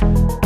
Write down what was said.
Bye.